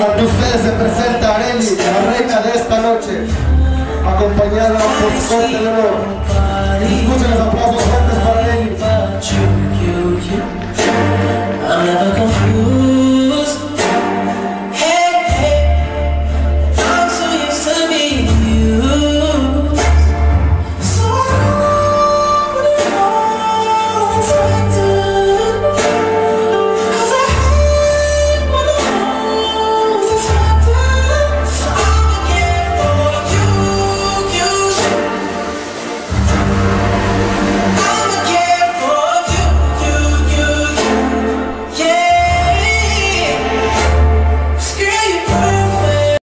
Ante ustedes se presenta Areli, la reina de esta noche, acompañada por su corte de oro. Escuchen los aplausos